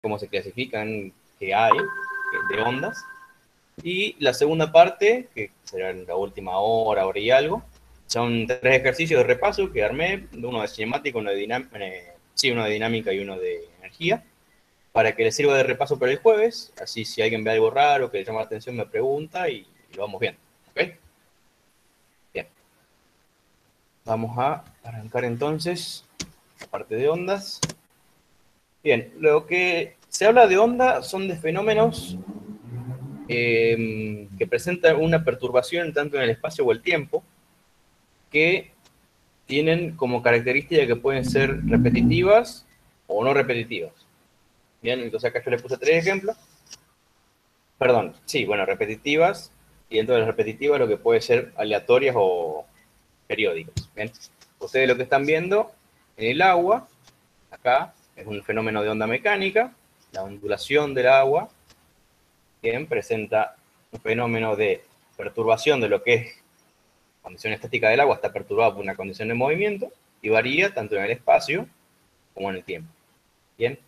cómo se clasifican, qué hay de ondas. Y la segunda parte, que será en la última hora, hora y algo, son tres ejercicios de repaso que armé, uno de cinemática, uno de, dinámica, eh, sí, uno de dinámica y uno de energía, para que les sirva de repaso para el jueves, así si alguien ve algo raro que le llama la atención me pregunta y, lo vamos viendo. Bien. Vamos a arrancar entonces la parte de ondas. Bien, lo que se habla de onda son de fenómenos em, que presentan una perturbación tanto en el espacio o el tiempo, que tienen como característica que pueden ser repetitivas o no repetitivas. Bien, entonces acá yo le puse tres ejemplos. Perdón, sí, bueno, repetitivas, y dentro de las repetitivas lo que puede ser aleatorias o periódicas. Bien, ustedes lo que están viendo en el agua, acá, es un fenómeno de onda mecánica, la ondulación del agua, bien, presenta un fenómeno de perturbación de lo que es condición estática del agua está perturbada por una condición de movimiento y varía tanto en el espacio como en el tiempo. Bien,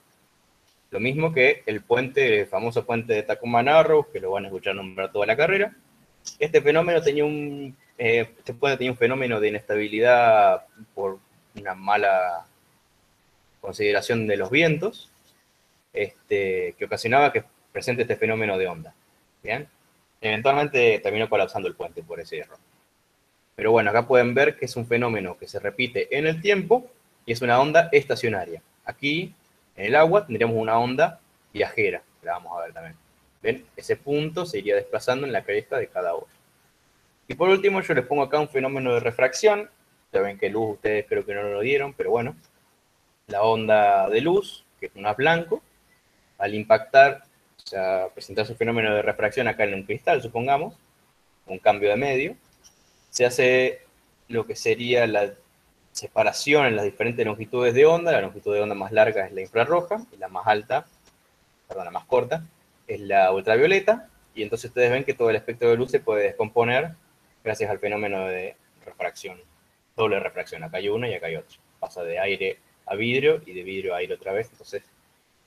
lo mismo que el puente, el famoso puente de Tacoma Narrows, que lo van a escuchar nombrar toda la carrera. Este fenómeno tenía un, eh, este puente tenía un fenómeno de inestabilidad por una mala consideración de los vientos, este, que ocasionaba que presente este fenómeno de onda. Bien, eventualmente terminó colapsando el puente por ese error. Pero bueno, acá pueden ver que es un fenómeno que se repite en el tiempo y es una onda estacionaria. Aquí, en el agua, tendríamos una onda viajera, la vamos a ver también. ¿Ven? Ese punto se iría desplazando en la cresta de cada hora. Y por último, yo les pongo acá un fenómeno de refracción. Ya ven que luz ustedes creo que no lo dieron, pero bueno. La onda de luz, que es una blanco, al impactar, o sea, presentar su fenómeno de refracción acá en un cristal, supongamos, un cambio de medio, se hace lo que sería la separación en las diferentes longitudes de onda. La longitud de onda más larga es la infrarroja y la más alta, perdón, la más corta, es la ultravioleta. Y entonces ustedes ven que todo el espectro de luz se puede descomponer gracias al fenómeno de refracción, doble refracción. Acá hay uno y acá hay otro. Pasa de aire a vidrio y de vidrio a aire otra vez. Entonces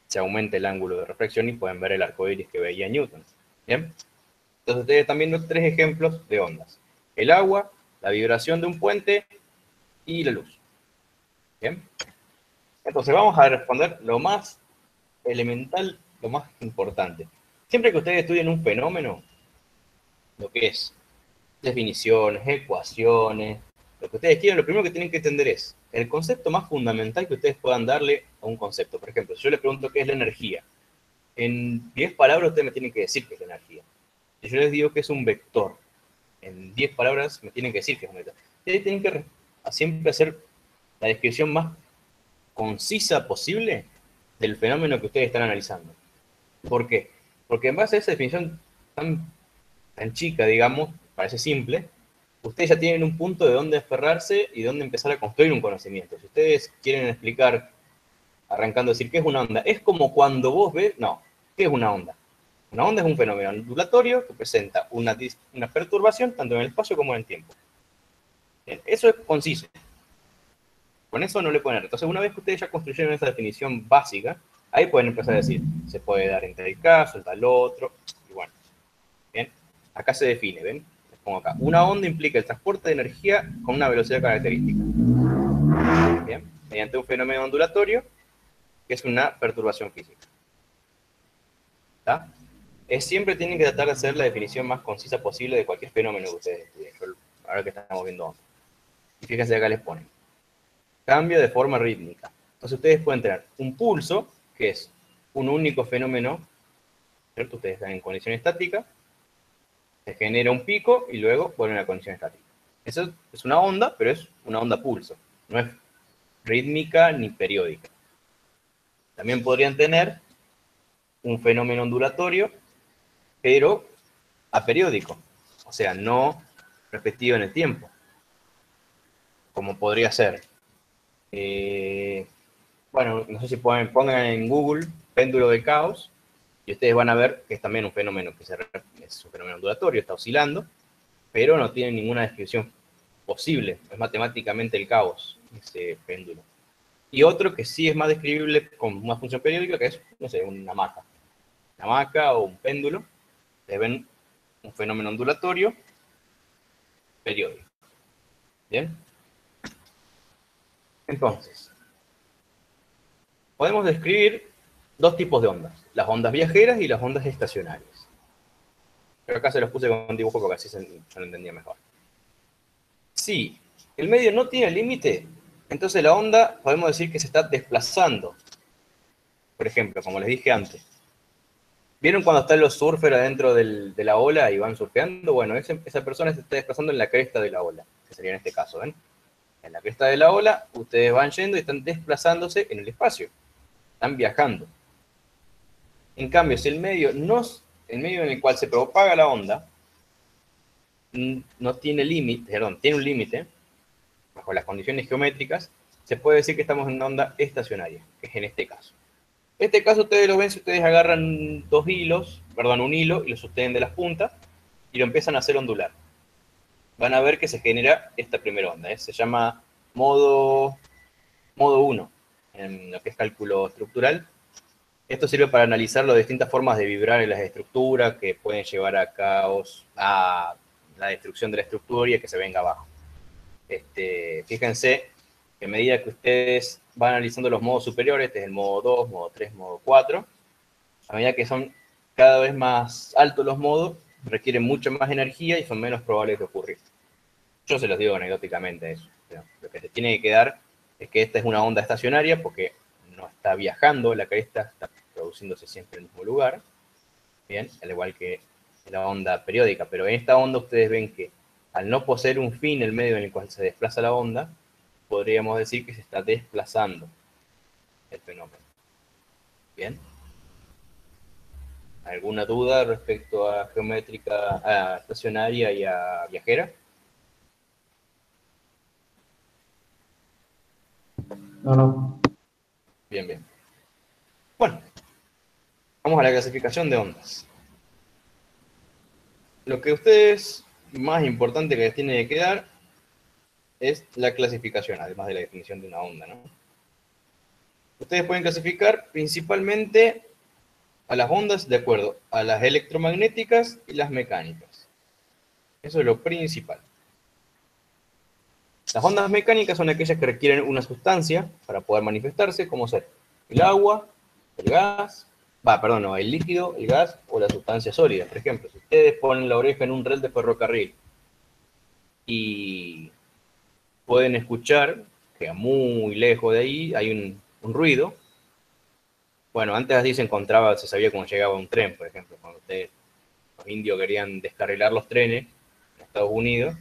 se aumenta el ángulo de refracción y pueden ver el arco iris que veía Newton. ¿Bien? Entonces ustedes están viendo tres ejemplos de ondas el agua, la vibración de un puente y la luz. Bien. Entonces vamos a responder lo más elemental, lo más importante. Siempre que ustedes estudien un fenómeno, lo que es definiciones, ecuaciones, lo que ustedes quieran, lo primero que tienen que entender es el concepto más fundamental que ustedes puedan darle a un concepto. Por ejemplo, si yo les pregunto qué es la energía, en 10 palabras ustedes me tienen que decir qué es la energía. Si yo les digo que es un vector, en 10 palabras me tienen que decir que es un vector. Ustedes tienen que siempre hacer la descripción más concisa posible del fenómeno que ustedes están analizando. ¿Por qué? Porque en base a esa definición tan, tan chica, digamos, parece simple, ustedes ya tienen un punto de dónde aferrarse y dónde empezar a construir un conocimiento. Si ustedes quieren explicar, arrancando a decir qué es una onda, es como cuando vos ves, no, ¿qué es una onda? Una onda es un fenómeno ondulatorio que presenta una, una perturbación tanto en el espacio como en el tiempo. Eso es conciso. Con eso no le dar. Entonces, una vez que ustedes ya construyeron esa definición básica, ahí pueden empezar a decir, se puede dar en tal caso, en tal otro, y bueno. Bien, acá se define, ¿ven? Pongo acá. Una onda implica el transporte de energía con una velocidad característica. Bien, mediante un fenómeno ondulatorio, que es una perturbación física. ¿Está? es siempre tienen que tratar de hacer la definición más concisa posible de cualquier fenómeno que ustedes estudien. Ahora que estamos viendo. Y fíjense acá les ponen. Cambio de forma rítmica. Entonces ustedes pueden tener un pulso, que es un único fenómeno, ¿cierto? Ustedes están en condición estática, se genera un pico y luego vuelven a condición estática. Eso es una onda, pero es una onda pulso. No es rítmica ni periódica. También podrían tener un fenómeno ondulatorio pero a periódico, o sea, no repetido en el tiempo, como podría ser. Eh, bueno, no sé si pueden, pongan en Google péndulo de caos y ustedes van a ver que es también un fenómeno que se, es un fenómeno duratorio, está oscilando, pero no tiene ninguna descripción posible. Es matemáticamente el caos, ese péndulo. Y otro que sí es más describible con una función periódica, que es, no sé, una maca. Una maca o un péndulo. Ustedes ven un fenómeno ondulatorio periódico. ¿Bien? Entonces, podemos describir dos tipos de ondas, las ondas viajeras y las ondas estacionarias. Pero acá se los puse con un dibujo porque así se, lo entendía mejor. Si el medio no tiene límite, entonces la onda podemos decir que se está desplazando. Por ejemplo, como les dije antes. ¿Vieron cuando están los surfers adentro de la ola y van surfeando? Bueno, esa persona se está desplazando en la cresta de la ola, que sería en este caso. En la cresta de la ola, ustedes van yendo y están desplazándose en el espacio. Están viajando. En cambio, si el medio, no, el medio en el cual se propaga la onda no tiene límite, perdón, tiene un límite, bajo las condiciones geométricas, se puede decir que estamos en una onda estacionaria, que es en este caso. Este caso ustedes lo ven si ustedes agarran dos hilos, perdón, un hilo y lo sostienen de las puntas y lo empiezan a hacer ondular. Van a ver que se genera esta primera onda, ¿eh? se llama modo, modo 1 en lo que es cálculo estructural. Esto sirve para analizar las distintas formas de vibrar en las estructuras que pueden llevar a caos, a la destrucción de la estructura y a que se venga abajo. Este, fíjense que a medida que ustedes van analizando los modos superiores, este es el modo 2, modo 3, modo 4, a medida que son cada vez más altos los modos, requieren mucha más energía y son menos probables de ocurrir. Yo se los digo anecdóticamente eso. Lo que se tiene que quedar es que esta es una onda estacionaria porque no está viajando, la cresta está produciéndose siempre en el mismo lugar, bien, al igual que la onda periódica, pero en esta onda ustedes ven que al no poseer un fin el medio en el cual se desplaza la onda, podríamos decir que se está desplazando el fenómeno. ¿Bien? ¿Alguna duda respecto a geométrica, a estacionaria y a viajera? No, no. Bien, bien. Bueno, vamos a la clasificación de ondas. Lo que ustedes más importante que les tiene que quedar es la clasificación, además de la definición de una onda, ¿no? Ustedes pueden clasificar principalmente a las ondas de acuerdo a las electromagnéticas y las mecánicas. Eso es lo principal. Las ondas mecánicas son aquellas que requieren una sustancia para poder manifestarse, como ser el agua, el gas, va, perdón, no, el líquido, el gas o la sustancia sólida. Por ejemplo, si ustedes ponen la oreja en un red de ferrocarril y pueden escuchar que muy lejos de ahí hay un, ruido. Bueno, antes así se encontraba, se sabía cómo llegaba un tren, por ejemplo, cuando ustedes, los indios querían descarrilar los trenes en Estados Unidos,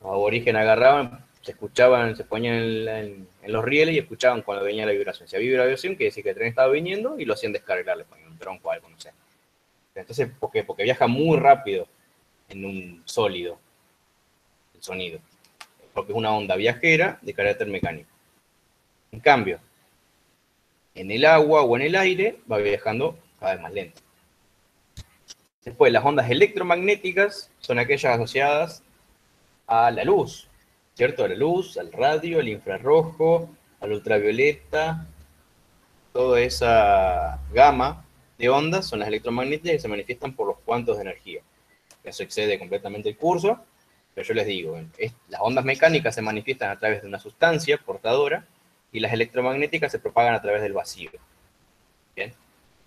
los aborígenes agarraban, se escuchaban, se ponían en, los rieles y escuchaban cuando venía la vibración. Si había vibración, quiere decir que el tren estaba viniendo y lo hacían descarrilar, le ponían un tronco o algo, no sé. Entonces, ¿por qué? Porque viaja muy rápido en un sólido el sonido, porque es una onda viajera de carácter mecánico. En cambio, en el agua o en el aire va viajando cada vez más lento. Después, las ondas electromagnéticas son aquellas asociadas a la luz, ¿cierto? A la luz, al radio, al infrarrojo, al ultravioleta, toda esa gama de ondas son las electromagnéticas que se manifiestan por los cuantos de energía. Eso excede completamente el curso, pero yo les digo, las ondas mecánicas se manifiestan a través de una sustancia portadora y las electromagnéticas se propagan a través del vacío. ¿Bien?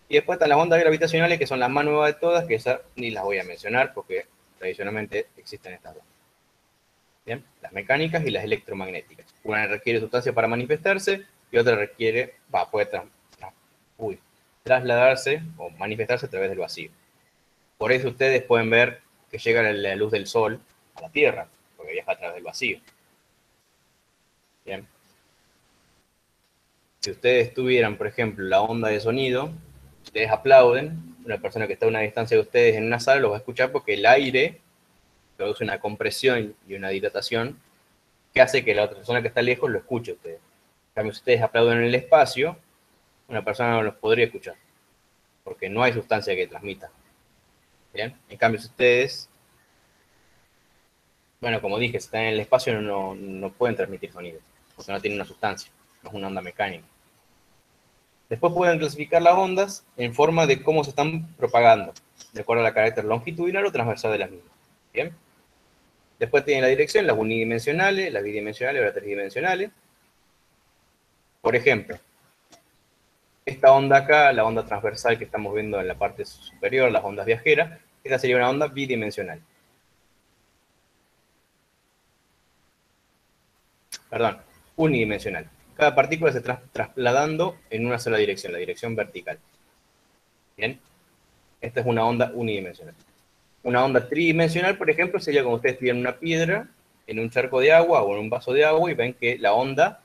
Y después están las ondas gravitacionales, que son las más nuevas de todas, que esas ni las voy a mencionar porque tradicionalmente existen estas dos. Las mecánicas y las electromagnéticas. Una requiere sustancia para manifestarse y otra requiere, va, puede trasladarse o manifestarse a través del vacío. Por eso ustedes pueden ver que llega la luz del sol a la Tierra, porque viaja a través del vacío. Bien. Si ustedes tuvieran, por ejemplo, la onda de sonido, ustedes aplauden, una persona que está a una distancia de ustedes en una sala los va a escuchar porque el aire produce una compresión y una dilatación que hace que la otra persona que está lejos lo escuche a ustedes. En cambio, si ustedes aplauden en el espacio, una persona no los podría escuchar, porque no hay sustancia que transmita. ¿Bien? En cambio, si ustedes, bueno, como dije, si están en el espacio no, no pueden transmitir sonido, porque no tienen una sustancia. no es una onda mecánica. Después pueden clasificar las ondas en forma de cómo se están propagando, de acuerdo a la carácter longitudinal o transversal de las mismas. ¿Bien? Después tienen la dirección, las unidimensionales, las bidimensionales o las tridimensionales. Por ejemplo, esta onda acá, la onda transversal que estamos viendo en la parte superior, las ondas viajeras, esta sería una onda bidimensional. Perdón, unidimensional. Cada partícula se está trasladando en una sola dirección, la dirección vertical. Bien, esta es una onda unidimensional. Una onda tridimensional, por ejemplo, sería como ustedes tienen una piedra en un charco de agua o en un vaso de agua y ven que la onda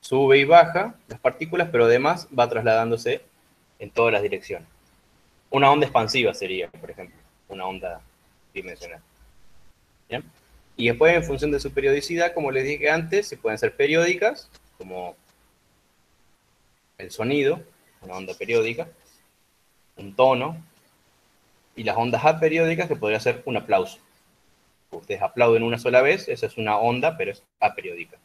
sube y baja las partículas, pero además va trasladándose en todas las direcciones. Una onda expansiva sería, por ejemplo, una onda dimensional. ¿Bien? Y después, en función de su periodicidad, como les dije antes, se pueden ser periódicas, como el sonido, una onda periódica, un tono, y las ondas aperiódicas, que podría ser un aplauso. Ustedes aplauden una sola vez, esa es una onda, pero es aperiódica.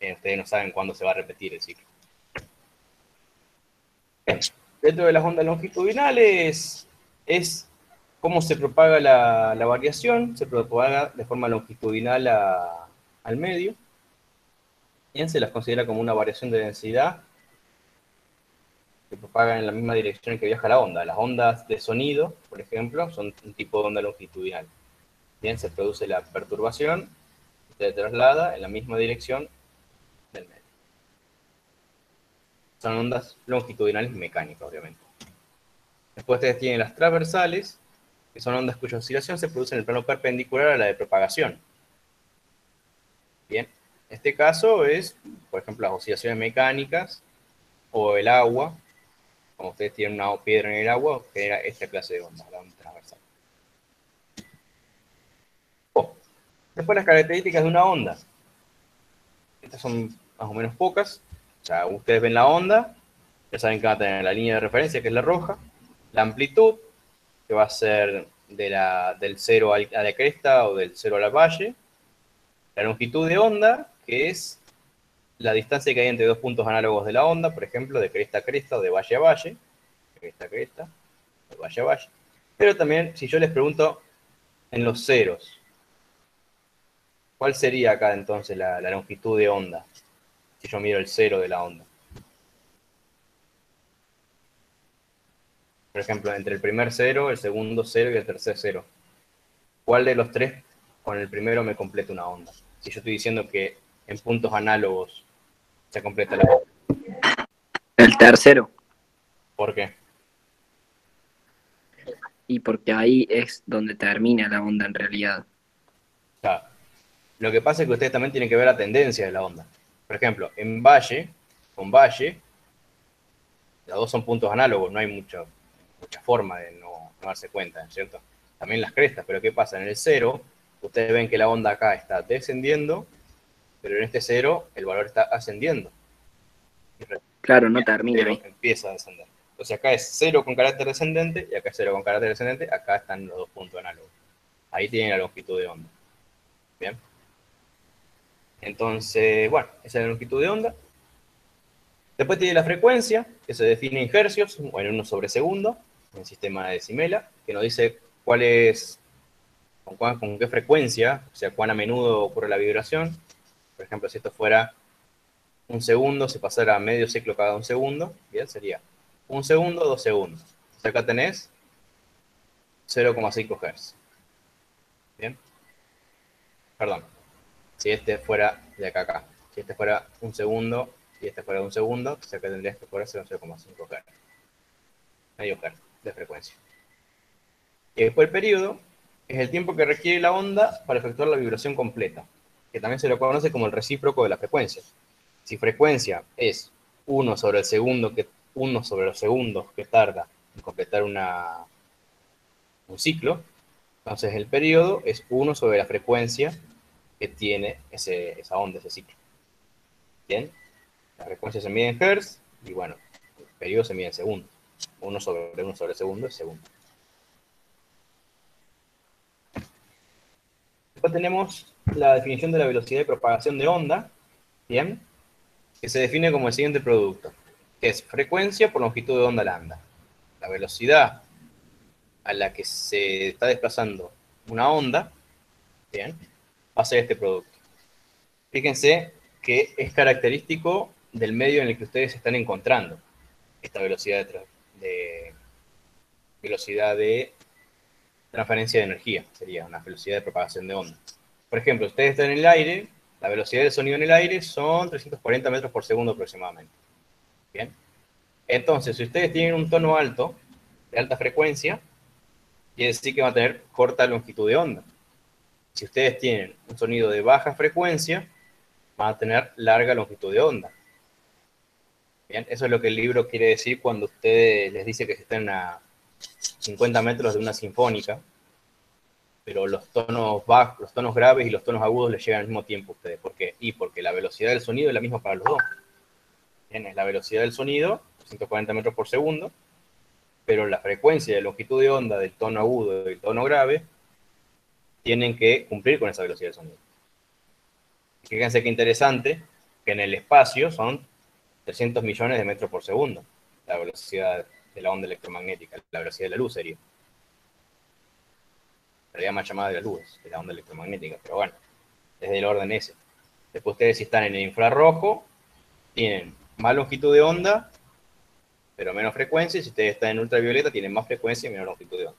Eh, ustedes no saben cuándo se va a repetir el ciclo. Dentro de las ondas longitudinales es cómo se propaga la, variación, se propaga de forma longitudinal al medio. Bien, se las considera como una variación de densidad que propaga en la misma dirección que viaja la onda. Las ondas de sonido, por ejemplo, son un tipo de onda longitudinal. Bien, se produce la perturbación, se traslada en la misma dirección del medio. Son ondas longitudinales mecánicas, obviamente. Después ustedes tienen las transversales, que son ondas cuya oscilación se produce en el plano perpendicular a la de propagación. Bien, este caso es, por ejemplo, las oscilaciones mecánicas o el agua, como ustedes tienen una piedra en el agua, genera esta clase de ondas, la onda transversal. Oh, después las características de una onda. Estas son más o menos pocas. O sea, ustedes ven la onda, ya saben que va a tener la línea de referencia, que es la roja, la amplitud, que va a ser de la, del cero a la cresta o del cero a la valle, la longitud de onda, que es la distancia que hay entre dos puntos análogos de la onda, por ejemplo, de cresta a cresta o de valle a valle, cresta a cresta, de valle a valle. Pero también, si yo les pregunto en los ceros, ¿cuál sería acá entonces la longitud de onda? Si yo miro el cero de la onda. Por ejemplo, entre el primer cero, el segundo cero y el tercer cero. ¿Cuál de los tres con el primero me completa una onda? Si yo estoy diciendo que en puntos análogos se completa la onda. El tercero. ¿Por qué? Y porque ahí es donde termina la onda en realidad. Claro. Lo que pasa es que ustedes también tienen que ver la tendencia de la onda. Por ejemplo, en valle, con valle, los dos son puntos análogos, no hay mucho, mucha forma de no, darse cuenta, ¿cierto? También las crestas, pero ¿qué pasa? En el cero, ustedes ven que la onda acá está descendiendo, pero en este cero el valor está ascendiendo. Claro, no termina ahí. Empieza a descender. Entonces acá es cero con carácter descendente y acá es cero con carácter descendente, acá están los dos puntos análogos. Ahí tienen la longitud de onda. Bien. Entonces, bueno, esa es la longitud de onda. Después tiene la frecuencia, que se define en hercios, o en 1 sobre segundo en el sistema de Decimela, que nos dice cuál es, con, qué frecuencia, o sea, cuán a menudo ocurre la vibración. Por ejemplo, si esto fuera un segundo, si pasara medio ciclo cada un segundo, bien, sería un segundo, dos segundos. Sea, acá tenés 0,5 Hz. Bien. Perdón. Si este fuera de acá acá. Si este fuera un segundo, si este fuera un segundo, o sea que tendrías que fuera 0,5 Hz. Medio Hz de frecuencia. Y después el periodo es el tiempo que requiere la onda para efectuar la vibración completa, que también se lo conoce como el recíproco de la frecuencia. Si frecuencia es 1 sobre el segundo que 1 sobre los segundos que tarda en completar una, un ciclo, entonces el periodo es 1 sobre la frecuencia que tiene ese, esa onda, ese ciclo. Bien, la frecuencia se mide en Hz y bueno, el periodo se mide en segundos. 1 sobre 1 sobre segundo es segundo. Después tenemos la definición de la velocidad de propagación de onda. Bien, que se define como el siguiente producto, que es frecuencia por longitud de onda lambda. La velocidad a la que se está desplazando una onda, bien, va a ser este producto. Fíjense que es característico del medio en el que ustedes están encontrando esta velocidad de, de velocidad de transferencia de energía, sería una velocidad de propagación de onda. Por ejemplo, ustedes están en el aire, la velocidad del sonido en el aire son 340 metros por segundo aproximadamente. Bien. Entonces, si ustedes tienen un tono alto, de alta frecuencia, quiere decir que van a tener corta longitud de onda. Si ustedes tienen un sonido de baja frecuencia, van a tener larga longitud de onda. Bien, eso es lo que el libro quiere decir cuando ustedes les dice que estén a 50 metros de una sinfónica, pero los tonos bajos, los tonos graves y los tonos agudos les llegan al mismo tiempo a ustedes. ¿Por qué? Y porque la velocidad del sonido es la misma para los dos. Bien, es la velocidad del sonido, 140 metros por segundo, pero la frecuencia y longitud de onda del tono agudo y del tono grave tienen que cumplir con esa velocidad del sonido. Fíjense qué interesante que en el espacio son 300 millones de metros por segundo, la velocidad de la onda electromagnética, la velocidad de la luz sería. Sería más llamada de la luz, de la onda electromagnética, pero bueno, es del orden ese. Después ustedes si están en el infrarrojo, tienen más longitud de onda, pero menos frecuencia, y si ustedes están en ultravioleta, tienen más frecuencia y menos longitud de onda.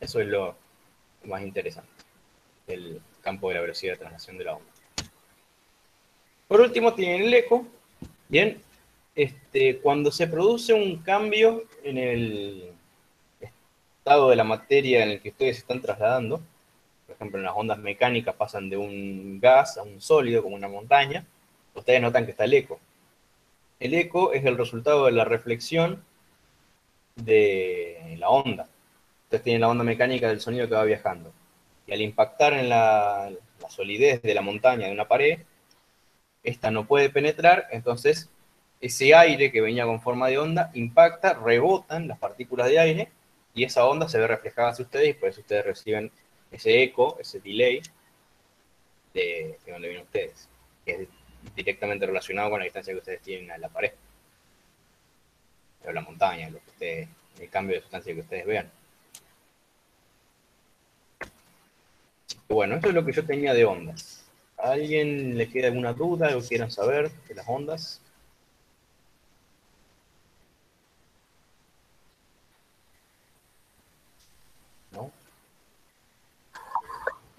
Eso es lo más interesante del campo de la velocidad de traslación de la onda. Por último, tienen el eco. Bien, este, cuando se produce un cambio en el estado de la materia en el que ustedes están trasladando, por ejemplo, en las ondas mecánicas pasan de un gas a un sólido, como una montaña, ustedes notan que está el eco. El eco es el resultado de la reflexión de la onda. Ustedes tienen la onda mecánica del sonido que va viajando. Y al impactar en la, la solidez de la montaña de una pared, esta no puede penetrar, entonces ese aire que venía con forma de onda impacta, rebotan las partículas de aire y esa onda se ve reflejada hacia ustedes y por eso ustedes reciben ese eco, ese delay de, donde vienen ustedes, que es directamente relacionado con la distancia que ustedes tienen a la pared, o la montaña, lo que ustedes, el cambio de sustancia que ustedes vean. Bueno, eso es lo que yo tenía de ondas. ¿A alguien le queda alguna duda, algo quieran saber de las ondas?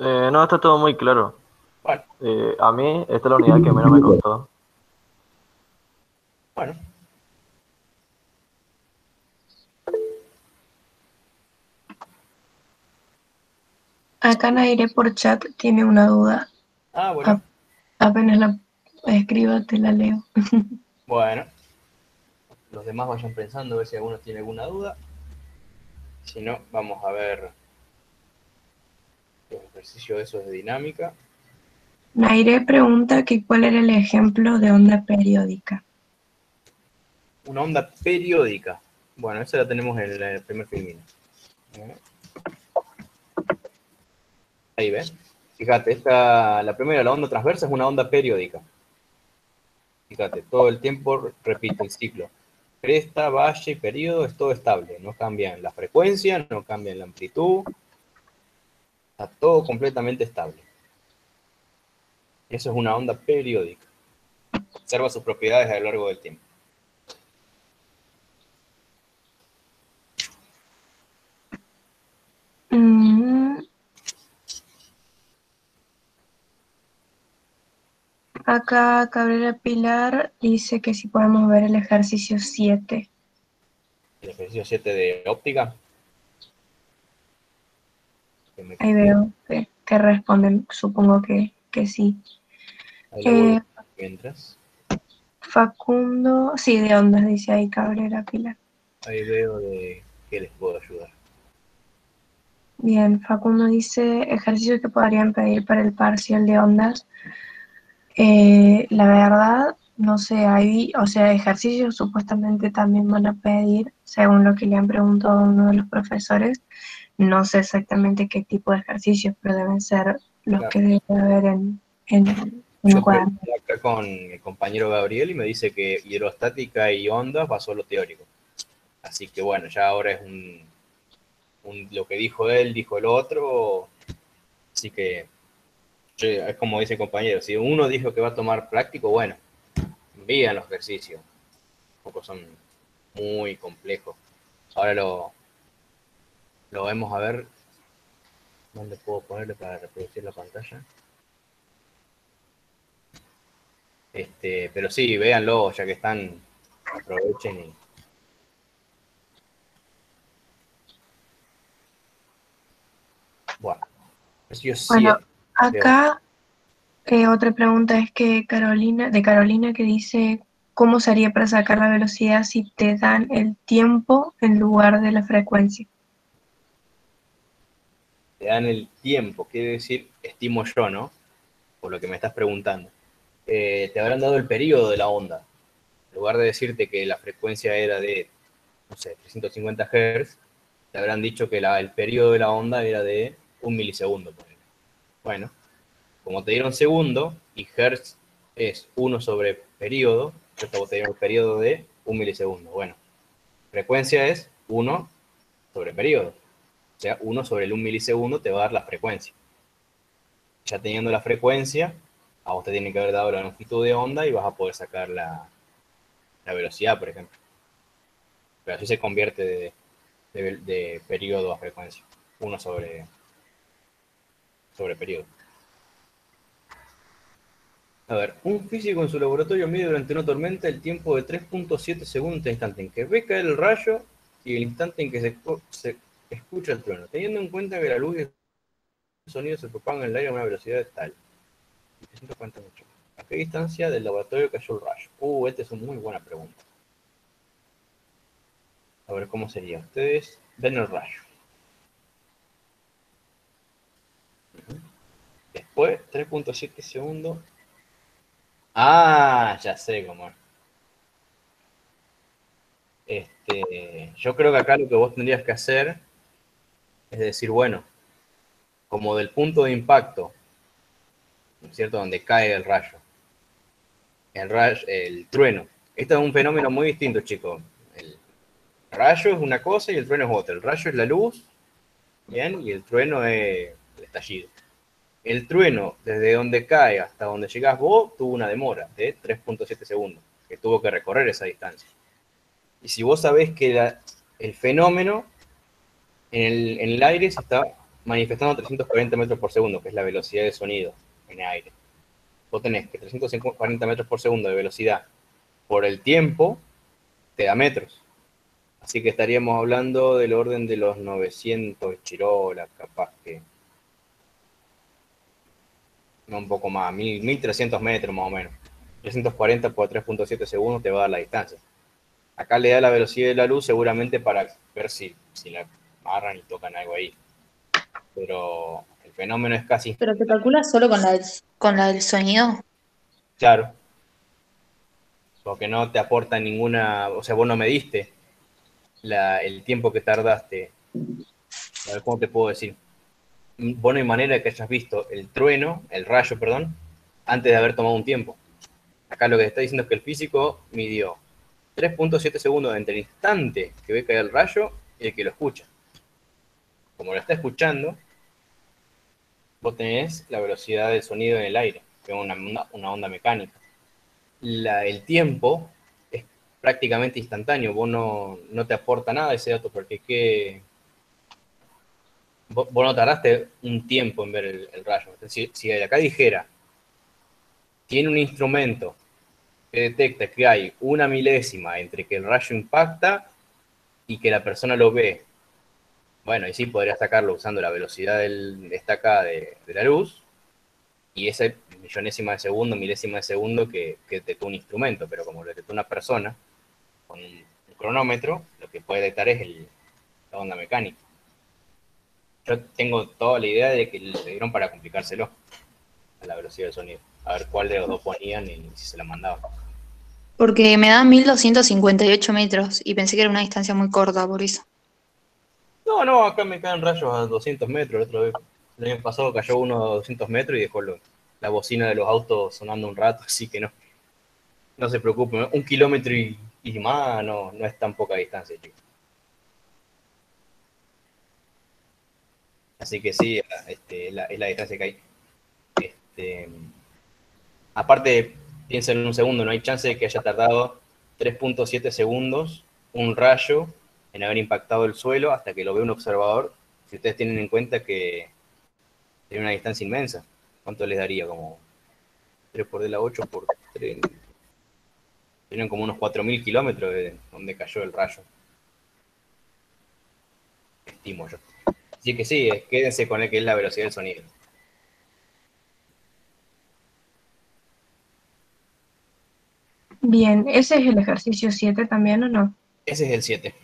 Eh, no, está todo muy claro. Bueno. Eh, a mí, esta es la unidad que menos me costó. Bueno. Acá Naire por chat tiene una duda. Ah, bueno. Apenas la escriba, te la leo. Bueno. Los demás vayan pensando a ver si alguno tiene alguna duda. Si no, vamos a ver ejercicio de esos de dinámica. Naire pregunta que cuál era el ejemplo de onda periódica. Una onda periódica. Bueno, esa la tenemos en el primer filmino. Ahí ven. Fíjate, esta, la primera, la onda transversa, es una onda periódica. Fíjate, todo el tiempo repite el ciclo. Cresta, valle y periodo es todo estable. No cambia la frecuencia, no cambia la amplitud. Está todo completamente estable. Eso es una onda periódica. Observa sus propiedades a lo largo del tiempo. Mm. Acá Cabrera Pilar dice que si podemos ver el ejercicio 7. El ejercicio 7 de óptica. Que me- Ahí veo que, que responden, supongo que, que sí. Ahí Eh, mientras. Facundo, sí, de ondas, dice ahí Cabrera Pilar. Ahí veo de qué les puedo ayudar. Bien, Facundo dice ejercicios que podrían pedir para el parcial de ondas. Eh, la verdad, no sé, hay, o sea, ejercicios supuestamente también van a pedir, según lo que le han preguntado a uno de los profesores. No sé exactamente qué tipo de ejercicios, pero deben ser los Claro. que debe haber en, en Yo acuerdo. pregunté acá con el compañero Gabriel y me dice que hidrostática y ondas va solo teórico. Así que bueno, ya ahora es un, un- lo que dijo él, dijo el otro. Así que es como dice el compañero, si uno dijo que va a tomar práctico, bueno, vean los ejercicios. Tampoco son muy complejos. Ahora lo, lo vemos a ver. ¿Dónde puedo ponerle para reproducir la pantalla? Este, pero sí, véanlo, ya que están, aprovechen y. Bueno, Bueno. Acá eh, otra pregunta es que Carolina, de Carolina que dice, ¿cómo se haría para sacar la velocidad si te dan el tiempo en lugar de la frecuencia? Te dan el tiempo, quiere decir, estimo yo, ¿no? Por lo que me estás preguntando. Eh, te habrán dado el periodo de la onda. En lugar de decirte que la frecuencia era de, no sé, 350 Hz, te habrán dicho que la- el periodo de la onda era de un milisegundo. Bueno, como te dieron segundo y Hertz es 1 sobre periodo, esto te dieron el periodo de un milisegundo. Bueno, frecuencia es 1 sobre periodo. Sea, 1 sobre el 1 milisegundo te va a dar la frecuencia. Ya teniendo la frecuencia, a vos te tiene que haber dado la longitud de onda y vas a poder sacar la, la velocidad, por ejemplo. Pero así se convierte de, periodo a frecuencia. 1 sobre, sobre periodo. A ver, un físico en su laboratorio mide durante una tormenta el tiempo de 3.7 segundos el instante en que ve caer el rayo y el instante en que se escucha el trueno, teniendo en cuenta que la luz y el sonido se propagan en el aire a una velocidad tal. 140 metros. ¿A qué distancia del laboratorio cayó el rayo? Uh, esta es una muy buena pregunta. A ver cómo sería. Ustedes ven el rayo. Después, 3.7 segundos. Ah, ya sé cómo es. Este, yo creo que acá lo que vos tendrías que hacer es decir, bueno, como del punto de impacto, ¿no es cierto? Donde cae el rayo. El rayo, el trueno. Esto es un fenómeno muy distinto, chicos. El rayo es una cosa y el trueno es otra. El rayo es la luz, ¿bien? Y el trueno es el estallido. El trueno, desde donde cae hasta donde llegas vos, tuvo una demora de 3.7 segundos, que tuvo que recorrer esa distancia. Y si vos sabés que el fenómeno en el, en el aire se está manifestando a 340 metros por segundo, que es la velocidad de sonido en el aire. Vos tenés que 340 metros por segundo de velocidad por el tiempo te da metros. Así que estaríamos hablando del orden de los 900 chirolas, capaz que. No, un poco más, 1000, 1300 metros más o menos. 340 por 3.7 segundos te va a dar la distancia. Acá le da la velocidad de la luz seguramente para ver si, si la agarran y tocan algo ahí. Pero el fenómeno es casi Pero te calculas solo con la del, con la del sonido. claro. Porque no te aporta ninguna, o sea, vos no mediste la, el tiempo que tardaste. A ver, ¿cómo te puedo decir? Vos no hay manera de que hayas visto el trueno, el rayo, perdón, antes de haber tomado un tiempo. Acá lo que te está diciendo es que el físico midió 3.7 segundos entre el instante que ve caer el rayo y el que lo escucha. Como lo está escuchando, vos tenés la velocidad del sonido en el aire, que es una, onda mecánica. El tiempo es prácticamente instantáneo, vos no, no te aporta nada ese dato, porque qué, vos, vos no tardaste un tiempo en ver el, rayo. Si, si acá dijera, tiene un instrumento que detecta que hay una milésima entre que el rayo impacta y que la persona lo ve. Bueno, y sí podría sacarlo usando la velocidad del, de esta acá de, de la luz y esa millonésima de segundo, milésima de segundo que, que detectó un instrumento, pero como lo detectó una persona con un, cronómetro, lo que puede detectar es la onda mecánica. Yo tengo toda la idea de que le dieron para complicárselo a la velocidad del sonido. A ver cuál de los dos ponían y si se la mandaban. Porque me da 1258 metros y pensé que era una distancia muy corta por eso. No, no, acá me caen rayos a 200 metros. El, otro vez, el año pasado cayó uno a 200 metros y dejó lo- la bocina de los autos sonando un rato, así que no, no se preocupen. Un kilómetro y, más no, no es tan poca distancia, chicos. Así que sí, este, es la distancia que hay. Este, aparte, piensen en un segundo, no hay chance de que haya tardado 3.7 segundos un rayo en haber impactado el suelo hasta que lo ve un observador. Si ustedes tienen en cuenta que tiene una distancia inmensa, ¿cuánto les daría? Como 3 por de la 8 por 3. Tienen como unos 4.000 kilómetros de donde cayó el rayo. Estimo yo. Así que sí, quédense con el que es la velocidad del sonido. Bien, ¿ese es el ejercicio 7 también o no? Ese es el 7.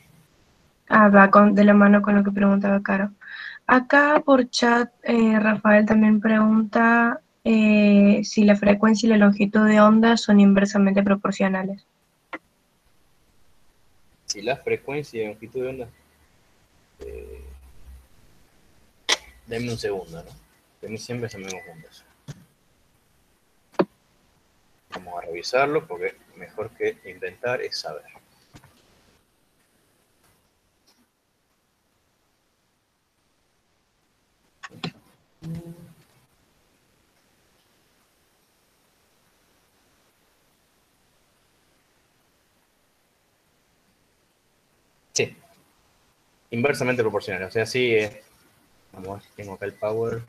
Ah, va con, de la mano con lo que preguntaba Caro. Acá por chat, eh, Rafael también pregunta eh, si la frecuencia y la longitud de onda son inversamente proporcionales. Si la frecuencia y la longitud de onda... Eh, denme un segundo, ¿no? De mí siempre se me confunde. Vamos a revisarlo porque mejor que inventar es saber. Sí. Inversamente proporcional. O sea, sí. Eh, vamos tengo acá el power.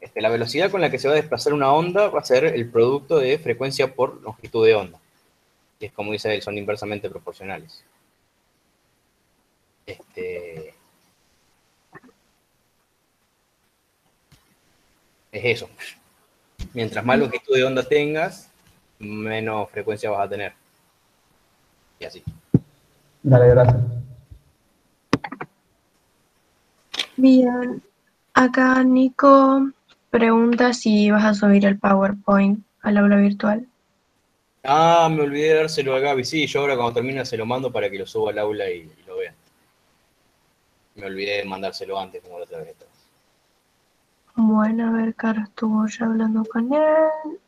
Este, la velocidad con la que se va a desplazar una onda va a ser el producto de frecuencia por longitud de onda. Y es como dice él, son inversamente proporcionales. Este, es eso. Mientras más longitud de onda tengas, menos frecuencia vas a tener. Y así. Dale, gracias. Bien, acá Nico pregunta si vas a subir el PowerPoint al aula virtual. Ah, me olvidé de dárselo a Gaby. Sí, yo ahora cuando termine se lo mando para que lo suba al aula y, y lo vean. Me olvidé de mandárselo antes, como la otra vez. Bueno, a ver, Caro estuvo ya hablando con él.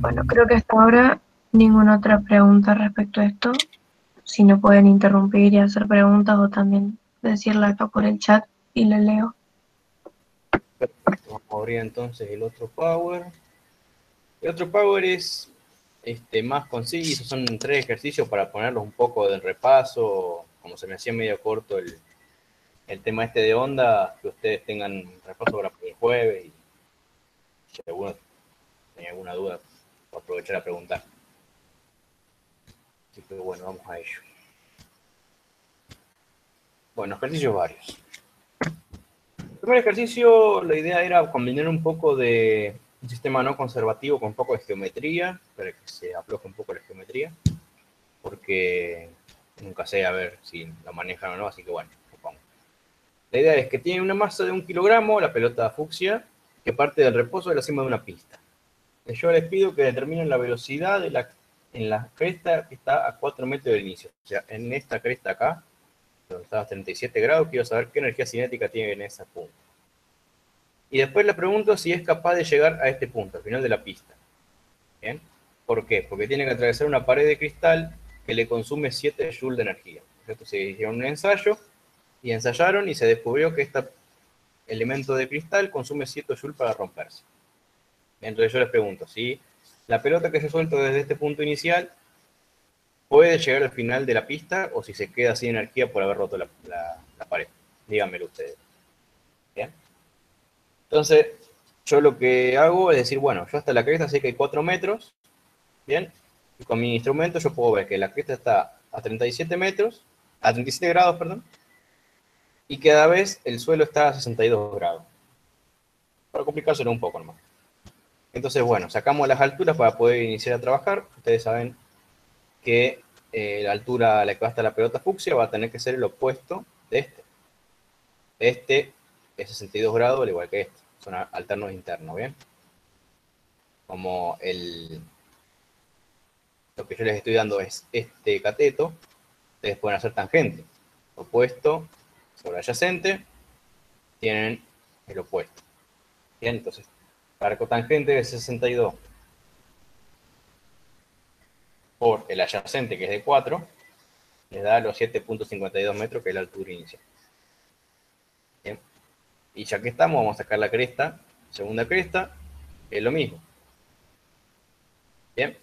Bueno, creo que hasta ahora ninguna otra pregunta respecto a esto. Si no pueden interrumpir y hacer preguntas o también decirla acá por el chat y le leo. Perfecto, vamos a abrir entonces el otro power. El otro power es este, más conciso, son tres ejercicios para ponerlos un poco del repaso, como se me hacía medio corto el, el tema este de onda, que ustedes tengan repaso para el jueves y si alguno tiene alguna duda, aprovechar a preguntar. Así que bueno, vamos a ello. Bueno, ejercicios varios. El primer ejercicio, la idea era combinar un poco de un sistema no conservativo con un poco de geometría, para que se afloje un poco la geometría, porque nunca sé a ver si lo manejan o no, así que bueno. La idea es que tiene una masa de un kilogramo, la pelota fucsia, que parte del reposo de la cima de una pista. Yo les pido que determinen la velocidad de la, en la cresta que está a 4 metros del inicio. O sea, en esta cresta acá, donde está a 37 grados, quiero saber qué energía cinética tiene en esa punta. Y después le pregunto si es capaz de llegar a este punto, al final de la pista. ¿Bien? ¿Por qué? Porque tiene que atravesar una pared de cristal que le consume 7 joules de energía. Entonces se hicieron un ensayo y ensayaron y se descubrió que este elemento de cristal consume 7 joules para romperse. Entonces yo les pregunto, si la pelota que se suelta desde este punto inicial puede llegar al final de la pista o si se queda sin energía por haber roto la, pared. Díganmelo ustedes. ¿Bien? Entonces, yo lo que hago es decir, bueno, yo hasta la cresta sé que hay 4 metros, ¿bien? Con mi instrumento yo puedo ver que la cresta está a 37 metros, a 37 grados, perdón, y cada vez el suelo está a 62 grados. Para complicárselo un poco nomás. Entonces, bueno, sacamos las alturas para poder iniciar a trabajar. Ustedes saben que eh, la altura a la que va a estar la pelota fucsia va a tener que ser el opuesto de este. Este es 62 grados, al igual que este. Son alternos internos, ¿bien? Como el... Lo que yo les estoy dando es este cateto. Ustedes pueden hacer tangente. Opuesto sobre adyacente. Tienen el opuesto. Bien, entonces, para cotangente de 62 por el adyacente, que es de 4, les da los 7.52 metros, que es la altura inicial. Bien. Y ya que estamos, vamos a sacar la cresta, segunda cresta, es lo mismo. Bien.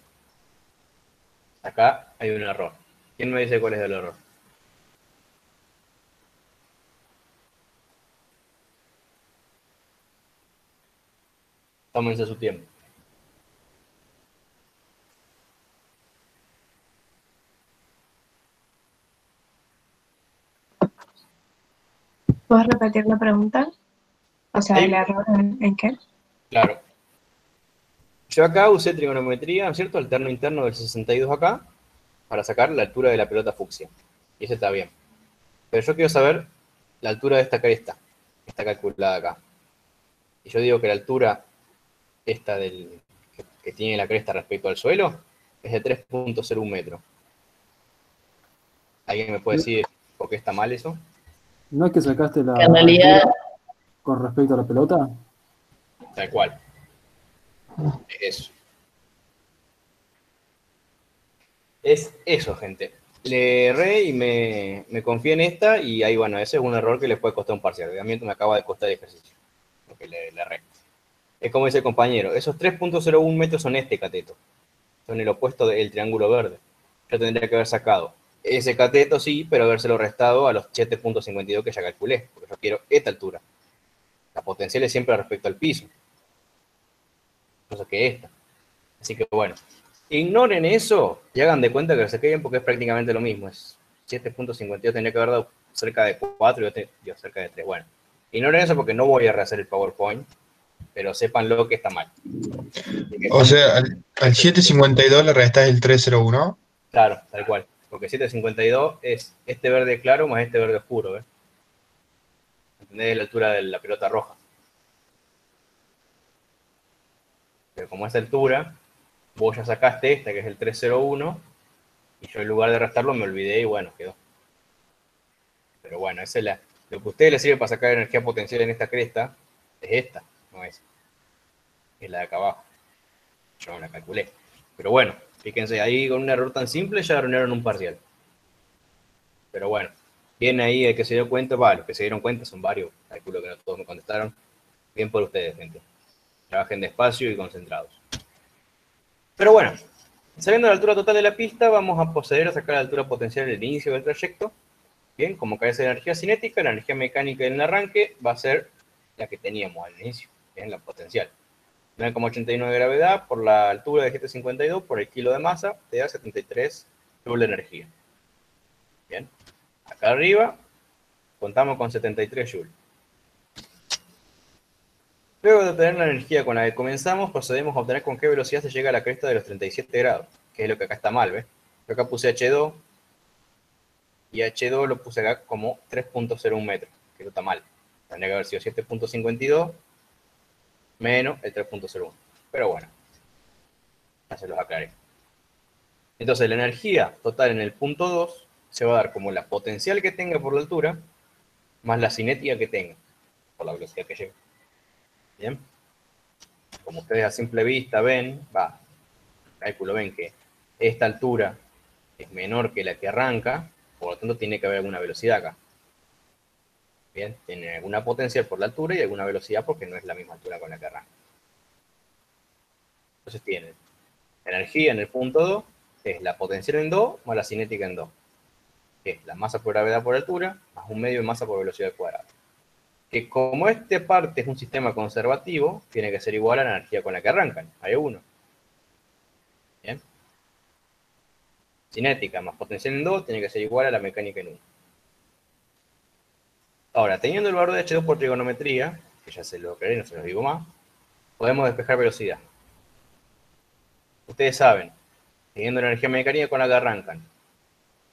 Acá hay un error. ¿Quién me dice cuál es el error? Tómense su tiempo. ¿Puedes repetir la pregunta? O sea, Sí. ¿el error en, en qué? Claro. Yo acá usé trigonometría, ¿no es cierto? Alterno interno del 62 acá, para sacar la altura de la pelota fucsia. Y ese está bien. Pero yo quiero saber la altura de esta cresta, que está calculada acá. Y yo digo que la altura esta del, que, que tiene la cresta respecto al suelo es de 3.01 metros. ¿Alguien me puede decir por qué está mal eso? ¿No es que sacaste la En realidad- con respecto a la pelota? Tal cual. Es eso. Es eso, gente. Le erré y me, me confié en esta y ahí, bueno, ese es un error que le puede costar un parcial. Obviamente me acaba de costar el ejercicio. Porque le, le erré. Es como dice el compañero, esos 3.01 metros son este cateto. Son el opuesto del triángulo verde. Yo tendría que haber sacado ese cateto, sí, pero habérselo restado a los 7.52 que ya calculé. Porque yo quiero esta altura. La potencial es siempre respecto al piso cosa que esta. Así que bueno, ignoren eso y hagan de cuenta que lo saqué bien porque es prácticamente lo mismo. Es 7.52, tendría que haber dado cerca de 4 y yo, cerca de 3. Bueno, ignoren eso porque no voy a rehacer el PowerPoint, pero sépanlo que está mal. Que- O sea, al, al 752 le restás el 301. Claro, tal cual. Porque 752 es este verde claro más este verde oscuro, ¿ves? ¿Entendés? La altura de la pelota roja. Pero como esta altura, vos ya sacaste esta, que es el 301, y yo en lugar de restarlo me olvidé y bueno, quedó. Pero bueno, esa es la, lo que a ustedes les sirve para sacar energía potencial en esta cresta es esta, no es. Es la de acá abajo. Yo no la calculé. Pero bueno, fíjense, ahí con un error tan simple ya arruinaron un parcial. Pero bueno, bien ahí el que se dio cuenta, va, los que se dieron cuenta son varios, calculo que no todos me contestaron. Bien por ustedes, gente. Trabajen despacio y concentrados. Pero bueno, sabiendo la altura total de la pista, vamos a proceder a sacar la altura potencial del inicio del trayecto. Bien, como carece de energía cinética, la energía mecánica en el arranque va a ser la que teníamos al inicio, bien, la potencial. 9,89 de gravedad por la altura de GT52 por el kilo de masa te da 73 joules de energía. Bien, acá arriba contamos con 73 joules. Luego de obtener la energía con la que comenzamos, procedemos a obtener con qué velocidad se llega a la cresta de los 37 grados, que es lo que acá está mal, ¿ves? Yo acá puse H2 y H2 lo puse acá como 3.01 metros, que no está mal. Tendría que haber sido 7.52 menos el 3.01. Pero bueno, ya se los aclaré. Entonces la energía total en el punto 2 se va a dar como la potencial que tenga por la altura más la cinética que tenga por la velocidad que lleve. Bien. Como ustedes a simple vista ven, va, cálculo ven que esta altura es menor que la que arranca, por lo tanto tiene que haber alguna velocidad acá. Bien, tiene alguna potencial por la altura y alguna velocidad porque no es la misma altura con la que arranca. Entonces tienen energía en el punto 2, es la potencial en 2 más la cinética en 2, que es la masa por gravedad por altura más un medio de masa por velocidad al cuadrado. Que como esta parte es un sistema conservativo, tiene que ser igual a la energía con la que arrancan, hay uno. Bien. Cinética más potencial en 2 tiene que ser igual a la mecánica en 1. Ahora, teniendo el valor de H2 por trigonometría, que ya se lo aclaré, no se los digo más, podemos despejar velocidad. Ustedes saben, teniendo la energía mecánica con la que arrancan,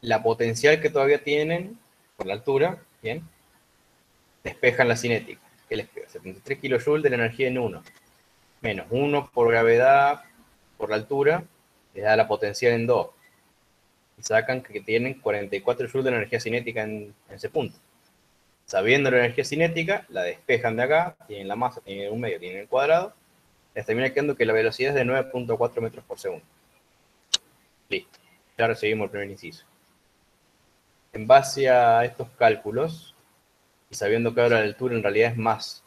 la potencial que todavía tienen por la altura, ¿bien? Despejan la cinética. ¿Qué les queda? 73 kJ de la energía en 1, menos 1 por gravedad por la altura, les da la potencial en 2. Y sacan que tienen 44 joules de energía cinética en ese punto. Sabiendo la energía cinética, la despejan de acá, tienen la masa, tienen un medio, tienen el cuadrado, les termina quedando que la velocidad es de 9.4 metros por segundo. Listo, ya recibimos el primer inciso. En base a estos cálculos, y sabiendo que ahora la altura en realidad es más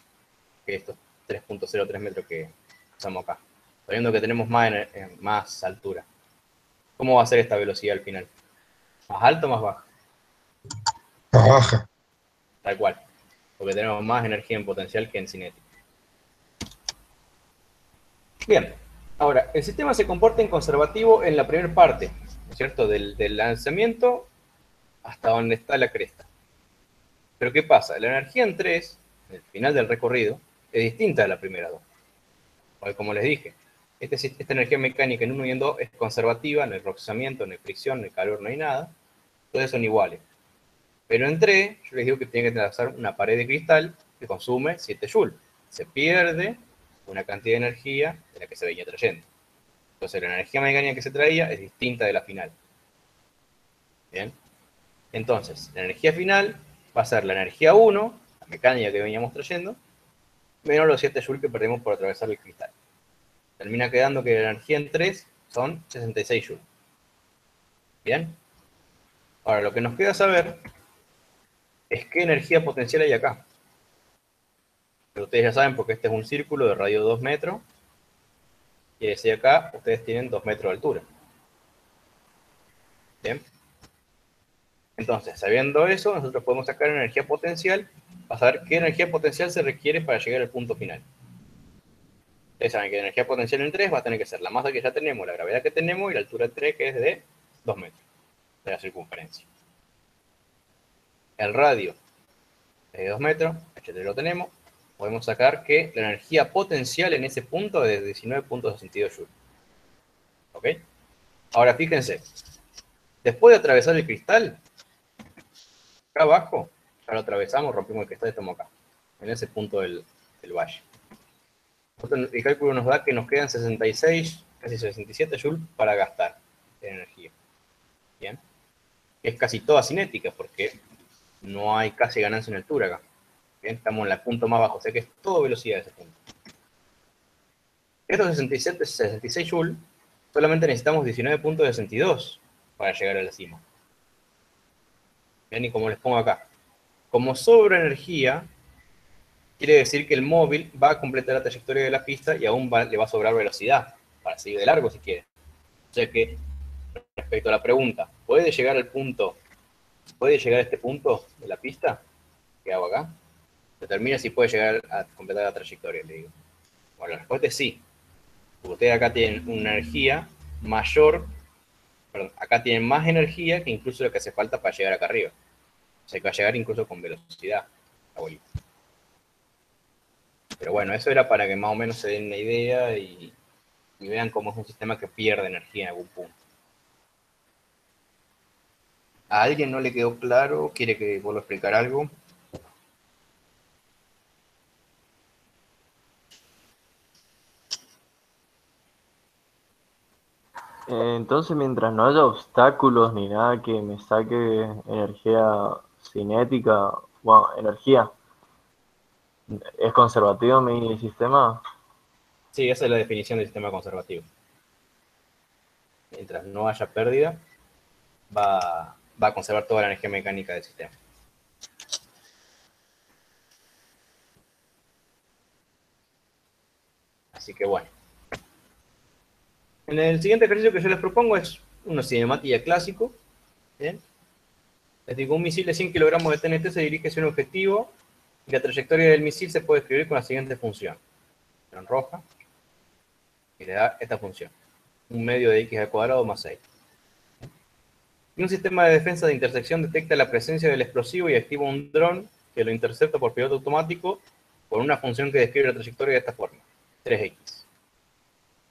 que estos 3.03 metros que usamos acá, sabiendo que tenemos eh, más altura, ¿cómo va a ser esta velocidad al final? ¿Más alta o más baja? Más baja. Tal cual. Porque tenemos más energía en potencial que en cinética. Bien. Ahora, el sistema se comporta en conservativo en la primera parte, ¿no es cierto? Del, lanzamiento hasta donde está la cresta. Pero ¿qué pasa? La energía en 3, el final del recorrido, es distinta de la primera dos. Porque como les dije, este esta energía mecánica en 1 y en 2 es conservativa, no hay rozamiento, no hay fricción, no hay calor, no hay nada. Todos son iguales. Pero en 3, yo les digo que tienen que trazar una pared de cristal que consume 7 joules. Se pierde una cantidad de energía de la que se venía trayendo. Entonces la energía mecánica que se traía es distinta de la final. Bien. Entonces, la energía final va a ser la energía 1, la mecánica que veníamos trayendo, menos los 7 joules que perdimos por atravesar el cristal. Termina quedando que la energía en 3 son 66 joules. Bien. Ahora, lo que nos queda saber es qué energía potencial hay acá. Pero ustedes ya saben porque este es un círculo de radio 2 metros. Y decir acá, ustedes tienen 2 metros de altura. Bien. Entonces, sabiendo eso, nosotros podemos sacar energía potencial para saber qué energía potencial se requiere para llegar al punto final. Ustedes saben que la energía potencial en 3 va a tener que ser la masa que ya tenemos, la gravedad que tenemos y la altura de 3 que es de 2 metros de la circunferencia. El radio es de 2 metros, este lo tenemos. Podemos sacar que la energía potencial en ese punto es de 19.62 joules. ¿Ok? Ahora fíjense, después de atravesar el cristal, acá abajo, ya lo atravesamos, rompimos el cristal y estamos acá, en ese punto del, del valle. El cálculo nos da que nos quedan 66, casi 67 joules para gastar energía. Bien. Es casi toda cinética porque no hay casi ganancia en altura acá. Bien, estamos en el punto más bajo, o sea que es todo velocidad ese punto. Estos 67, 66 joules, solamente necesitamos 19.62 para llegar a la cima. Bien, y como les pongo acá, como sobra energía, quiere decir que el móvil va a completar la trayectoria de la pista y aún le va a sobrar velocidad para seguir de largo si quiere. O sea que, respecto a la pregunta, ¿puede llegar al punto, puede llegar a este punto de la pista que hago acá? Determina si puede llegar a completar la trayectoria, le digo. Bueno, la respuesta es sí. Ustedes acá tienen una energía mayor, perdón, acá tienen más energía que incluso lo que hace falta para llegar acá arriba. O sea, que va a llegar incluso con velocidad, la bolita. Pero bueno, eso era para que más o menos se den una idea y, y vean cómo es un sistema que pierde energía en algún punto. ¿A alguien no le quedó claro? ¿Quiere que vuelva a explicar algo? Eh, Entonces, mientras no haya obstáculos ni nada que me saque energía cinética, bueno, energía, ¿es conservativo mi sistema? Sí, esa es la definición del sistema conservativo. Mientras no haya pérdida, va, va a conservar toda la energía mecánica del sistema. Así que bueno. En el siguiente ejercicio que yo les propongo es una cinemática clásico. ¿bien? Les digo, un misil de 100 kilogramos de TNT se dirige hacia un objetivo y la trayectoria del misil se puede escribir con la siguiente función. En roja, y le da esta función. Un medio de x al cuadrado más 6. Y un sistema de defensa de intersección detecta la presencia del explosivo y activa un dron que lo intercepta por piloto automático con una función que describe la trayectoria de esta forma, 3x.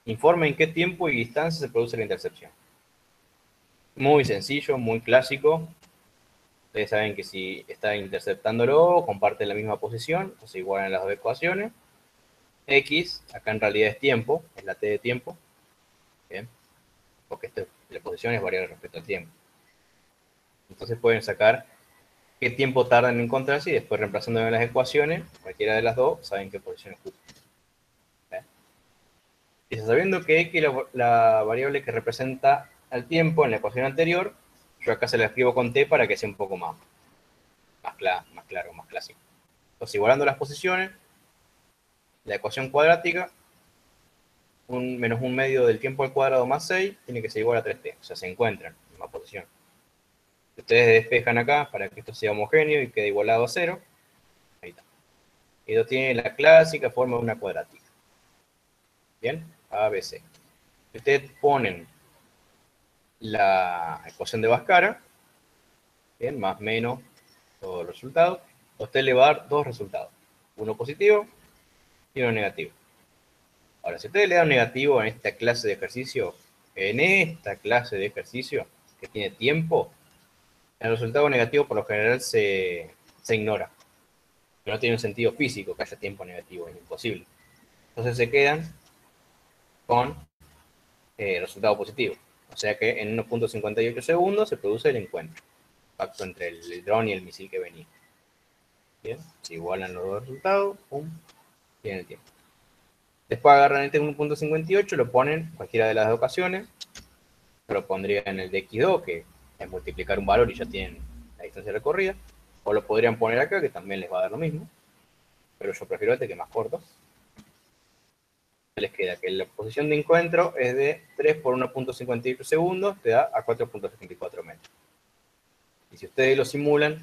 Informe en qué tiempo y distancia se produce la intercepción. Muy sencillo, muy clásico. Ustedes saben que si está interceptándolo, comparten la misma posición, o se igualan las dos ecuaciones. X, acá en realidad es tiempo, es la t de tiempo. Bien. Porque la posición es variable respecto al tiempo. Entonces pueden sacar qué tiempo tardan en encontrarse y después reemplazando en las ecuaciones, cualquiera de las dos, saben qué posición ocupa. Dice, sabiendo que X es la, variable que representa al tiempo en la ecuación anterior, yo acá se la escribo con T para que sea un poco más, más, más claro, más clásico. Entonces, igualando las posiciones, la ecuación cuadrática, un menos un medio del tiempo al cuadrado más 6, tiene que ser igual a 3t. O sea, se encuentran en la misma posición. Ustedes despejan acá para que esto sea homogéneo y quede igualado a 0. Ahí está. Esto tiene la clásica forma de una cuadrática. Bien, ABC. Ustedes ponen la ecuación de Bhaskara, bien, más menos todo el resultado, a usted le va a dar dos resultados. Uno positivo y uno negativo. Ahora, si usted le da un negativo en esta clase de ejercicio, en esta clase de ejercicio que tiene tiempo, el resultado negativo por lo general se, se ignora. No tiene un sentido físico que haya tiempo negativo, es imposible. Entonces se quedan con eh, resultado positivo. O sea que en 1.58 segundos se produce el encuentro. Impacto entre el dron y el misil que venía. Bien, se igualan los dos resultados, pum, tienen el tiempo. Después agarran este 1.58, lo ponen cualquiera de las dos ocasiones, lo pondría en el de X2, que es multiplicar un valor y ya tienen la distancia recorrida, o lo podrían poner acá, que también les va a dar lo mismo, pero yo prefiero este que más corto. Les queda que la posición de encuentro es de 3 por 1.58 segundos, te da a 4.74 metros. Y si ustedes lo simulan,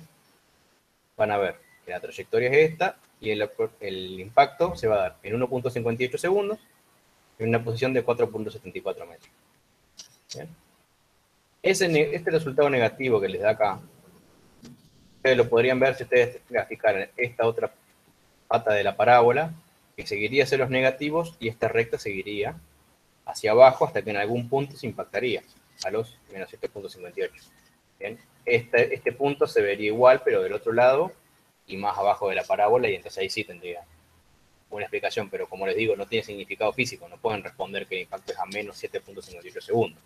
van a ver que la trayectoria es esta, y el, el impacto se va a dar en 1.58 segundos en una posición de 4.74 metros. Bien. Ese, este resultado negativo que les da acá, ustedes lo podrían ver si ustedes graficaran esta otra pata de la parábola, que seguiría hacia los negativos y esta recta seguiría hacia abajo hasta que en algún punto se impactaría a los menos 7.58. Bien. Este, este punto se vería igual, pero del otro lado y más abajo de la parábola, y entonces ahí sí tendría una explicación, pero como les digo, no tiene significado físico, no pueden responder que el impacto es a menos 7.58 segundos,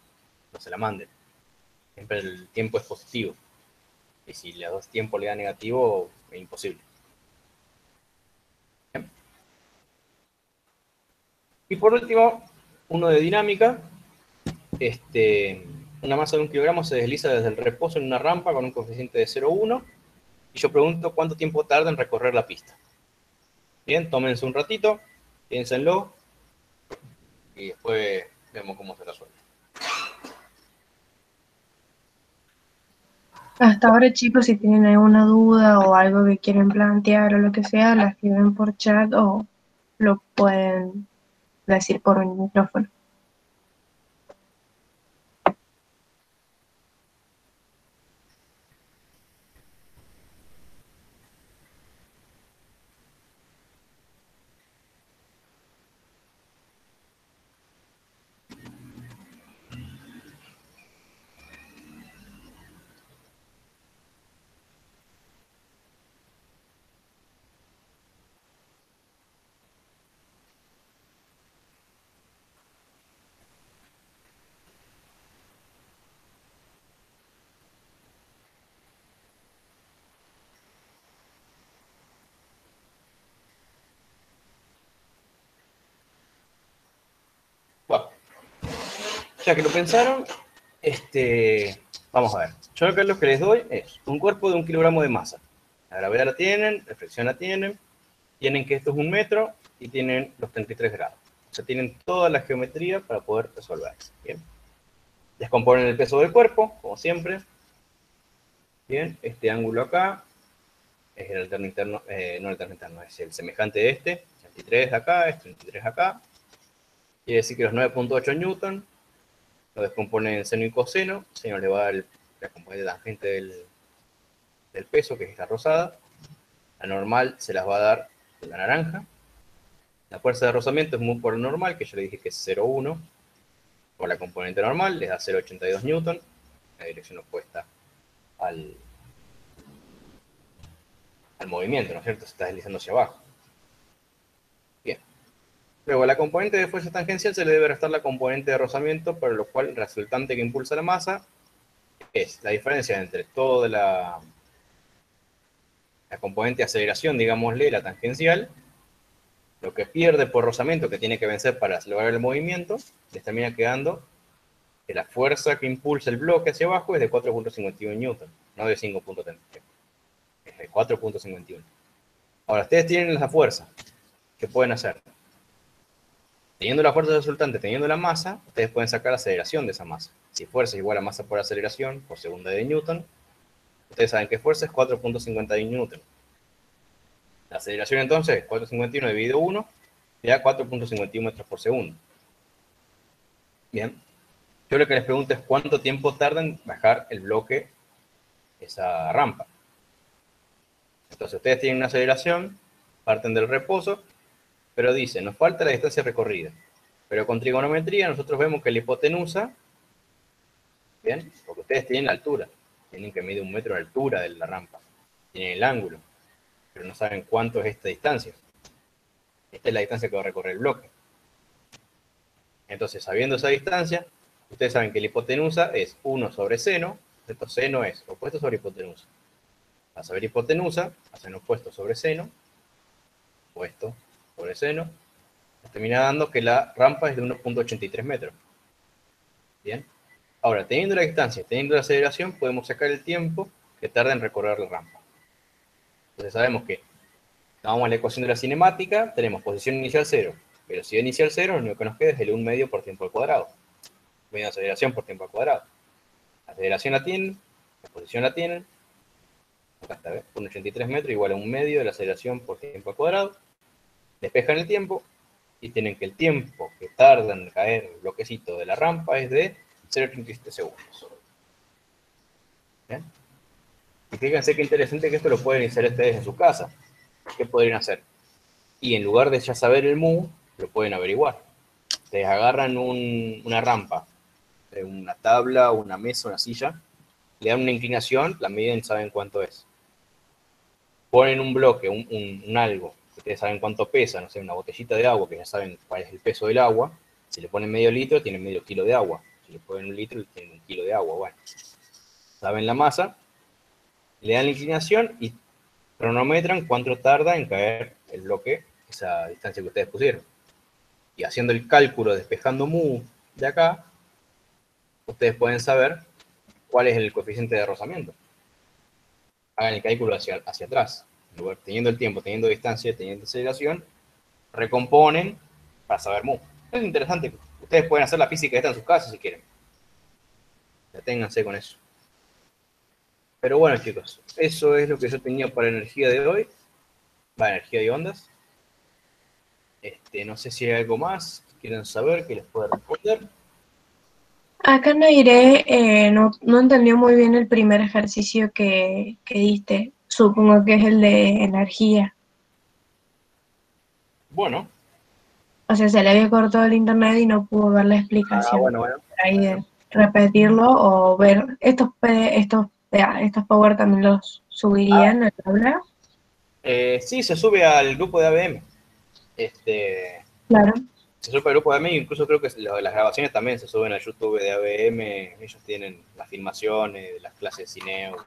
no se la manden. Siempre el tiempo es positivo, y si le das tiempo le da negativo, es imposible. Y por último, uno de dinámica, este, una masa de un kilogramo se desliza desde el reposo en una rampa con un coeficiente de 0,1 y yo pregunto cuánto tiempo tarda en recorrer la pista. Bien, tómense un ratito, piénsenlo y después vemos cómo se resuelve. Hasta ahora, chicos, si tienen alguna duda o algo que quieren plantear o lo que sea, la escriben por chat o lo pueden decir por el micrófono. Bueno, ya que lo pensaron, este, vamos a ver. Yo acá lo que les doy es un cuerpo de un kilogramo de masa. La gravedad la tienen, la fricción la tienen, tienen que esto es un metro y tienen los 33 grados. O sea, tienen toda la geometría para poder resolver. Bien. Descomponen el peso del cuerpo, como siempre. Bien, este ángulo acá es el alterno interno, eh, no el alterno interno, es el semejante de este. 33 de acá, es 33 acá. Quiere decir que los 9.8 newton lo descomponen en seno y coseno. Seno le va a dar la componente del peso, que es esta rosada. La normal se las va a dar la naranja. La fuerza de rozamiento es muy por normal, que yo le dije que es 0,1. Por la componente normal, les da 0,82 newton. La dirección opuesta al, al movimiento, ¿no es cierto? Se está deslizando hacia abajo. Luego, a la componente de fuerza tangencial se le debe restar la componente de rozamiento, para lo cual el resultante que impulsa la masa es la diferencia entre toda la, la componente de aceleración, digámosle, la tangencial, lo que pierde por rozamiento que tiene que vencer para lograr el movimiento, les termina quedando que la fuerza que impulsa el bloque hacia abajo es de 4.51 newton, no de 5.33. Es de 4.51. Ahora, ustedes tienen la fuerza. ¿Qué pueden hacer? Teniendo la fuerza resultante, teniendo la masa, ustedes pueden sacar la aceleración de esa masa. Si fuerza es igual a masa por aceleración por segunda de newton, ustedes saben que fuerza es 4.51 newton. La aceleración entonces es 451 dividido 1, te da 4.51 metros por segundo. Bien. Yo lo que les pregunto es cuánto tiempo tarda en bajar el bloque esa rampa. Entonces ustedes tienen una aceleración, parten del reposo, pero dicen, nos falta la distancia recorrida. Pero con trigonometría nosotros vemos que la hipotenusa, ¿bien? Porque ustedes tienen la altura, tienen que medir un metro de altura de la rampa, tienen el ángulo, pero no saben cuánto es esta distancia. Esta es la distancia que va a recorrer el bloque. Entonces, sabiendo esa distancia, ustedes saben que la hipotenusa es 1 sobre seno, esto seno es opuesto sobre hipotenusa. A saber hipotenusa, hacen opuesto sobre seno, opuesto sobre seno, nos termina dando que la rampa es de 1.83 metros. Bien. Ahora, teniendo la distancia, teniendo la aceleración, podemos sacar el tiempo que tarda en recorrer la rampa. Entonces sabemos que, vamos a la ecuación de la cinemática, tenemos posición inicial 0, velocidad inicial 0, lo único que nos queda es el 1 medio por tiempo al cuadrado. Medio de aceleración por tiempo al cuadrado. La aceleración la tienen, la posición la tienen, acá está, ¿ves? 1,83 metros igual a un medio de la aceleración por tiempo al cuadrado. Despejan el tiempo y tienen que el tiempo que tarda en caer el bloquecito de la rampa es de 0,37 segundos. ¿Bien? Y fíjense qué interesante que esto lo pueden hacer ustedes en su casa. ¿Qué podrían hacer? Y en lugar de ya saber el mu, lo pueden averiguar. Ustedes agarran un- una rampa, una tabla, una mesa, una silla, le dan una inclinación, la miden saben cuánto es. Ponen un bloque, un, un- un algo, ustedes saben cuánto pesa, no sé, una botellita de agua, que ya saben cuál es el peso del agua. Si le ponen medio litro, tienen medio kilo de agua. Si le ponen un litro, tienen un kilo de agua. Bueno, saben la masa, le dan la inclinación y cronometran cuánto tarda en caer el bloque, esa distancia que ustedes pusieron. Y haciendo el cálculo, despejando mu de acá, ustedes pueden saber cuál es el coeficiente de rozamiento. Hagan el cálculo hacia, hacia atrás. Teniendo el tiempo, teniendo distancia, teniendo aceleración, recomponen para saber mu. Es interesante. Ustedes pueden hacer la física esta en sus casas si quieren. Deténganse con eso. Pero bueno, chicos, eso es lo que yo tenía para energía de hoy. Va, energía de ondas. Este, no sé si hay algo más que quieren saber que les pueda responder. Acá Nairé eh, no, no entendió muy bien el primer ejercicio que, que diste. Supongo que es el de energía. Bueno, O sea, se le había cortado el internet y no pudo ver la ah, explicación. bueno, bueno. Ahí de repetirlo o ver estos estos ah, estos Power también los subirían al aula. Eh, sí, se sube al grupo de ABM. Este, Claro. se sube al grupo de ABM, incluso creo que las grabaciones también se suben al YouTube de ABM. Ellos tienen las filmaciones las clases de cineo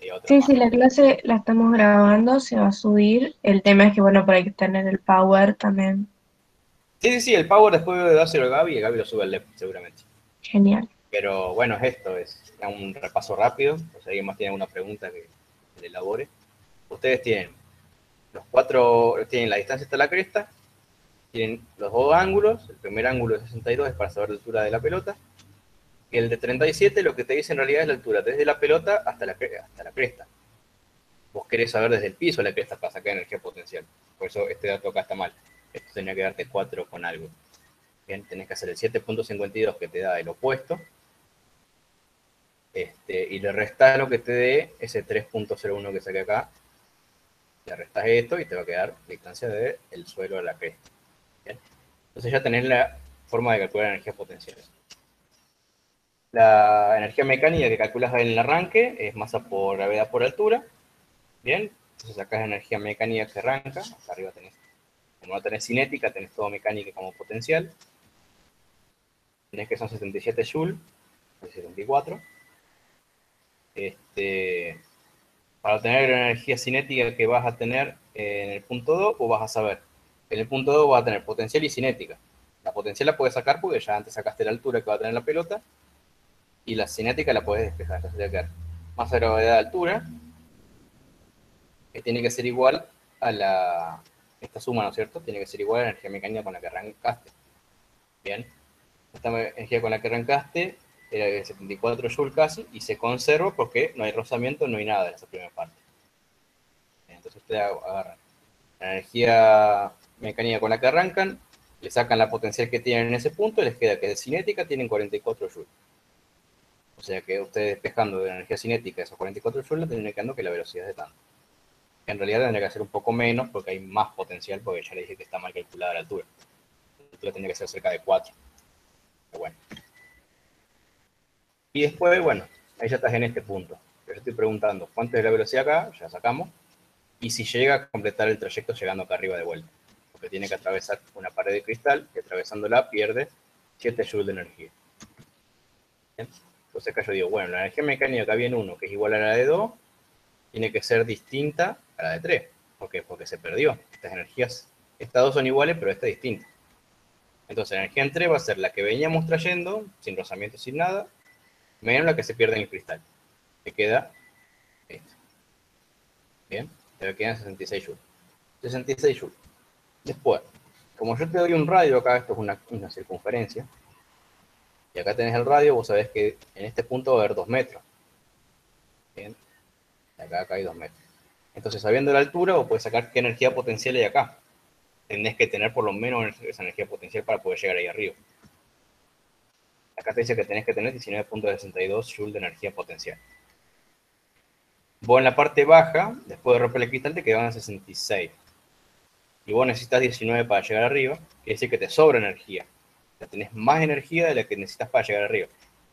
Sí, más. sí, la clase la estamos grabando, se va a subir. El tema es que, bueno, por hay que tener el Power también. Sí, sí, sí, el Power después de dárselo a Gaby y Gaby lo sube al LEP seguramente. Genial. Pero bueno, es esto, es un repaso rápido. O si alguien más tiene alguna pregunta que le elabore. Ustedes tienen los cuatro, tienen la distancia hasta la cresta, tienen los dos ángulos. El primer ángulo de 62 es para saber la altura de la pelota. El de 37 lo que te dice en realidad es la altura desde la pelota hasta la, hasta la cresta. Vos querés saber desde el piso la cresta para sacar energía potencial. Por eso este dato acá está mal. Esto tenía que darte 4 con algo. Bien, tenés que hacer el 7.52 que te da el opuesto. Este, y le restás lo que te dé ese 3.01 que saqué acá. Le restás esto y te va a quedar distancia del suelo a la cresta. Entonces ya tenés la forma de calcular energía potencial. La energía mecánica que calculas en el arranque es masa por gravedad por altura. Bien, entonces acá es energía mecánica que arranca. Acá arriba tenés, como no tenés cinética, tenés todo mecánica como potencial. Tenés que son 77 joules, 74. Este, para obtener la energía cinética que vas a tener en el punto 2, vos vas a saber. En el punto 2 vas a tener potencial y cinética. La potencial la puedes sacar porque ya antes sacaste la altura que va a tener la pelota. Y la cinética la puedes despejar. Entonces te a de gravedad de altura, que tiene que ser igual a la... Esta suma, ¿no es cierto? Tiene que ser igual a la energía mecánica con la que arrancaste. Bien. Esta energía con la que arrancaste era de 74 joules casi, y se conserva porque no hay rozamiento, no hay nada en esa primera parte. Entonces ustedes agarran la energía mecánica con la que arrancan, le sacan la potencial que tienen en ese punto, les queda que de cinética tienen 44 joules. O sea que ustedes despejando de energía cinética esos 44 joules, tendrían quedando que la velocidad es de tanto. En realidad tendría que ser un poco menos porque hay más potencial, porque ya le dije que está mal calculada la altura. La altura tendría que ser cerca de 4. Pero bueno. Y después, bueno, ahí ya estás en este punto. Yo estoy preguntando, ¿cuánto es la velocidad acá? Ya sacamos. Y si llega a completar el trayecto llegando acá arriba de vuelta. Porque tiene que atravesar una pared de cristal que atravesándola pierde 7 joules de energía. ¿Bien? Entonces acá yo digo, bueno, la energía mecánica que había en 1, que es igual a la de 2, tiene que ser distinta a la de 3. ¿Por qué? Porque se perdió. Estas energías, estas dos son iguales, pero esta es distinta. Entonces la energía en 3 va a ser la que veníamos trayendo, sin rozamiento, sin nada, menos la que se pierde en el cristal. Que queda esto. Bien, te quedan 66 joules. 66 joules. Después, como yo te doy un radio acá, esto es una, una circunferencia, y acá tenés el radio, vos sabés que en este punto va a haber 2 metros. Bien, acá, hay 2 metros. Entonces, sabiendo la altura, vos podés sacar qué energía potencial hay acá. Tenés que tener por lo menos esa energía potencial para poder llegar ahí arriba. Acá te dice que tenés que tener 19.62 joules de energía potencial. Vos en la parte baja, después de romper el cristal, te quedan a 66. Y vos necesitas 19 para llegar arriba, quiere decir que te sobra energía. Sea, tenés más energía de la que necesitas para llegar arriba.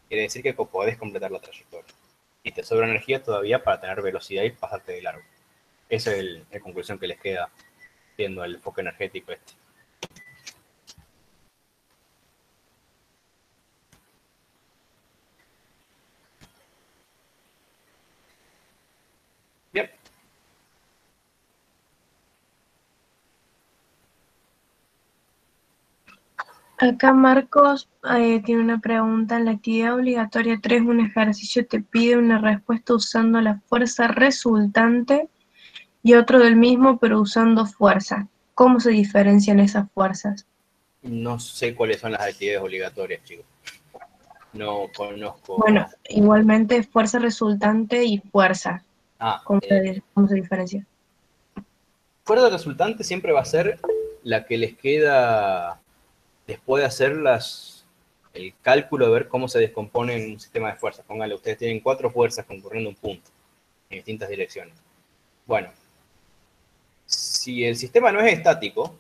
Quiere decir que podés completar la trayectoria. Y te sobra energía todavía para tener velocidad y pasarte de largo. Esa es la conclusión que les queda viendo el enfoque energético este. Bien. Acá Marcos eh, tiene una pregunta. En la actividad obligatoria 3, un ejercicio te pide una respuesta usando la fuerza resultante y otro del mismo, pero usando fuerza. ¿Cómo se diferencian esas fuerzas? No sé cuáles son las actividades obligatorias, chicos. No conozco. Bueno, igualmente fuerza resultante y fuerza. Ah, ¿Cómo, eh, se, cómo se diferencia? fuerza resultante siempre va a ser la que les queda después de hacer las, el cálculo de ver cómo se descompone un sistema de fuerzas. Póngale, ustedes tienen cuatro fuerzas concurriendo un punto en distintas direcciones. Bueno, si el sistema no es estático,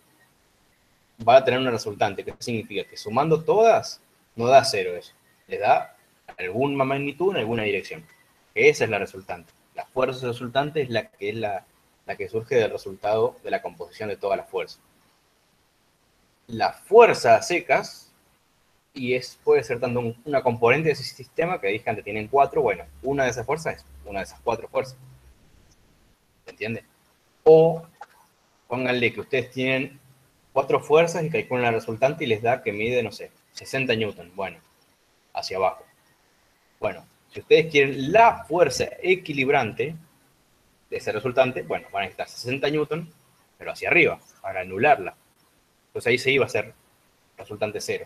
va a tener una resultante, que significa que sumando todas, no da cero eso. Le da alguna magnitud en alguna dirección. Esa es la resultante. La fuerza resultante es la que es la que surge del resultado de la composición de todas las fuerzas. La fuerza a secas, y es, puede ser tanto un- una componente de ese sistema que dije antes, tienen cuatro, bueno, una de esas fuerzas es una de esas cuatro fuerzas. ¿Se entiende? O pónganle que ustedes tienen cuatro fuerzas y calculan la resultante y les da que mide, no sé, 60 newton. Bueno, hacia abajo. Bueno, si ustedes quieren la fuerza equilibrante de ese resultante, bueno, van a necesitar 60 newton, pero hacia arriba, para anularla. Entonces ahí se iba a ser resultante cero.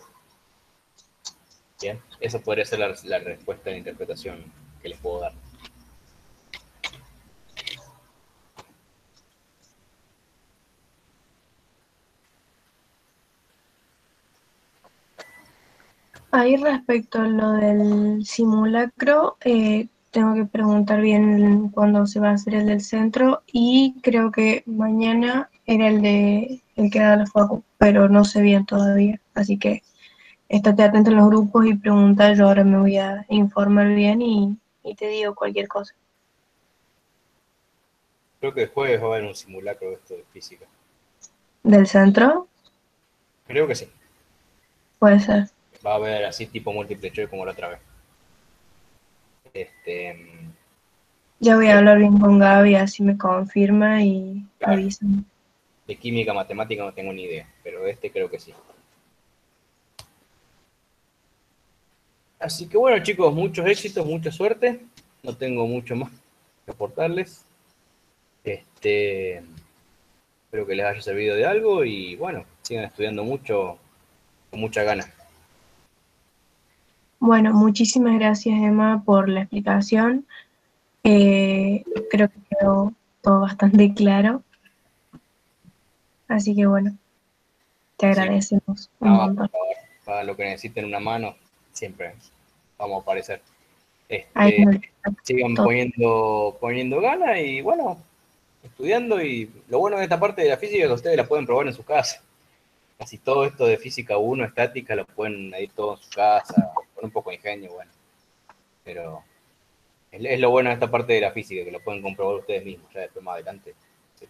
Bien, esa podría ser la, la respuesta de interpretación que les puedo dar. Ahí respecto a lo del simulacro, eh, tengo que preguntar bien cuándo se va a hacer el del centro y creo que mañana era el de el que era de la Facu, pero no sé bien todavía. Así que estate atento en los grupos y pregunta. Yo ahora me voy a informar bien y, y te digo cualquier cosa. Creo que jueves va a haber un simulacro de esto de física. ¿Del centro? Creo que sí. Puede ser. Va a haber así tipo múltiple choice como la otra vez. Este, mm, Ya voy a hablar bien con Gaby, así me confirma y Claro. avisan. De química, matemática no tengo ni idea, pero este creo que sí. Así que bueno, chicos, muchos éxitos, mucha suerte. No tengo mucho más que aportarles. Este, espero que les haya servido de algo y bueno, sigan estudiando mucho, con mucha ganas. Bueno, muchísimas gracias Emma por la explicación. Eh, creo que quedó todo bastante claro. Así que bueno, te agradecemos un Ah, montón. favor, para lo que necesiten una mano, siempre vamos a aparecer. Este, no sigan todo. poniendo, poniendo ganas y bueno, estudiando y lo bueno de esta parte de la física es que ustedes la pueden probar en su casa. Casi todo esto de física 1, estática, lo pueden medir todo en su casa, con un poco de ingenio, bueno. Pero es, es lo bueno de esta parte de la física, que lo pueden comprobar ustedes mismos, ya después más adelante. Se,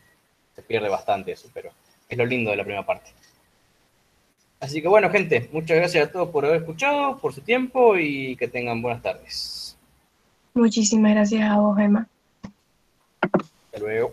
se pierde bastante eso, pero es lo lindo de la primera parte. Así que bueno, gente, muchas gracias a todos por haber escuchado, por su tiempo y que tengan buenas tardes. Muchísimas gracias a vos, Emma. Hasta luego.